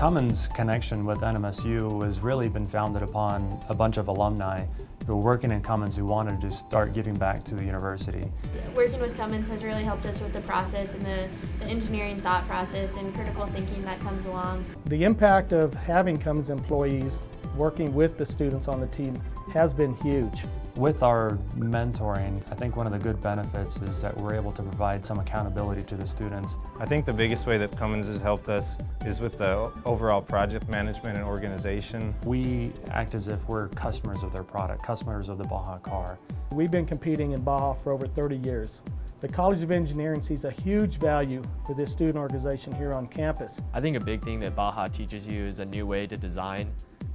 Cummins connection with NMSU has really been founded upon a bunch of alumni who were working in Cummins who wanted to start giving back to the university. Working with Cummins has really helped us with the process and the, the engineering thought process and critical thinking that comes along. The impact of having Cummins employees working with the students on the team has been huge. With our mentoring, I think one of the good benefits is that we're able to provide some accountability to the students. I think the biggest way that Cummins has helped us is with the overall project management and organization. We act as if we're customers of their product, customers of the Baja car. We've been competing in Baja for over 30 years. The College of Engineering sees a huge value for this student organization here on campus. I think a big thing that Baja teaches you is a new way to design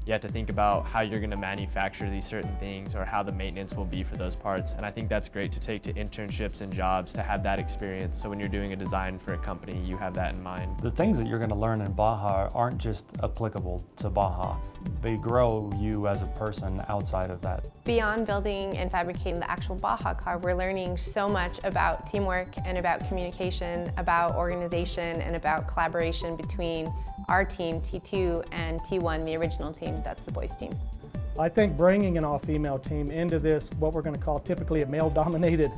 you have to think about how you're going to manufacture these certain things or how the maintenance will be for those parts. And I think that's great to take to internships and jobs to have that experience. So when you're doing a design for a company, you have that in mind. The things that you're going to learn in Baja aren't just applicable to Baja. They grow you as a person outside of that. Beyond building and fabricating the actual Baja car, we're learning so much about teamwork and about communication, about organization, and about collaboration between our team, T2, and T1, the original team, that's the boys team. I think bringing an all-female team into this, what we're going to call typically a male-dominated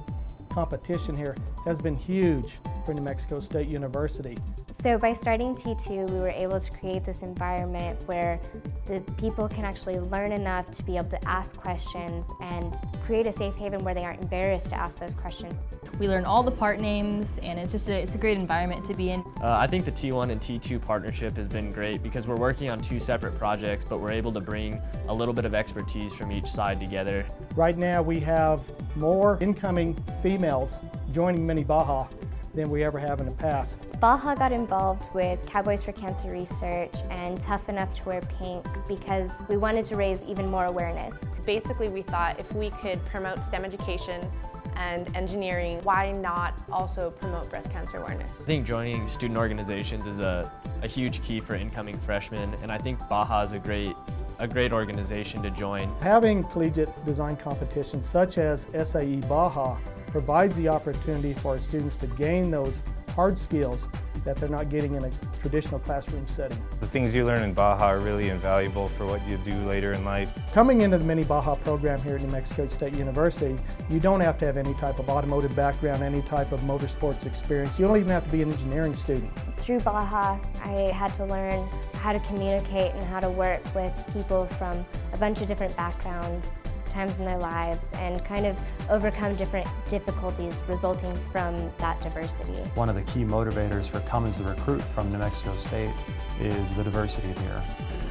competition here, has been huge for New Mexico State University. So by starting T2, we were able to create this environment where the people can actually learn enough to be able to ask questions and create a safe haven where they aren't embarrassed to ask those questions. We learn all the part names and it's just a, it's a great environment to be in. Uh, I think the T1 and T2 partnership has been great because we're working on two separate projects but we're able to bring a little bit of expertise from each side together. Right now we have more incoming females joining Mini Baja than we ever have in the past. Baja got involved with Cowboys for Cancer Research and Tough Enough to Wear Pink because we wanted to raise even more awareness. Basically, we thought if we could promote STEM education and engineering, why not also promote breast cancer awareness? I think joining student organizations is a, a huge key for incoming freshmen, and I think Baja is a great a great organization to join. Having collegiate design competitions such as SAE Baja provides the opportunity for our students to gain those hard skills that they're not getting in a traditional classroom setting. The things you learn in Baja are really invaluable for what you do later in life. Coming into the Mini Baja program here at New Mexico State University, you don't have to have any type of automotive background, any type of motorsports experience. You don't even have to be an engineering student. Through Baja, I had to learn how to communicate and how to work with people from a bunch of different backgrounds times in their lives and kind of overcome different difficulties resulting from that diversity. One of the key motivators for Cummins to recruit from New Mexico State is the diversity here.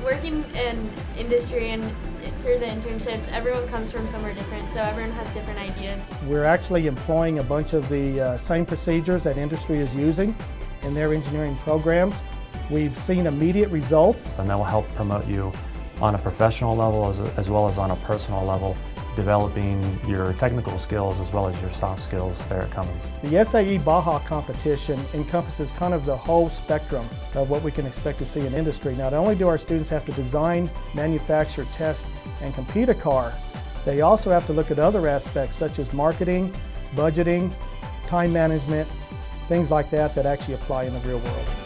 Working in industry and through the internships, everyone comes from somewhere different, so everyone has different ideas. We're actually employing a bunch of the uh, same procedures that industry is using in their engineering programs. We've seen immediate results. And that will help promote you on a professional level as, as well as on a personal level, developing your technical skills as well as your soft skills there at Cummins. The SAE Baja competition encompasses kind of the whole spectrum of what we can expect to see in industry. Not only do our students have to design, manufacture, test, and compete a car, they also have to look at other aspects such as marketing, budgeting, time management, things like that that actually apply in the real world.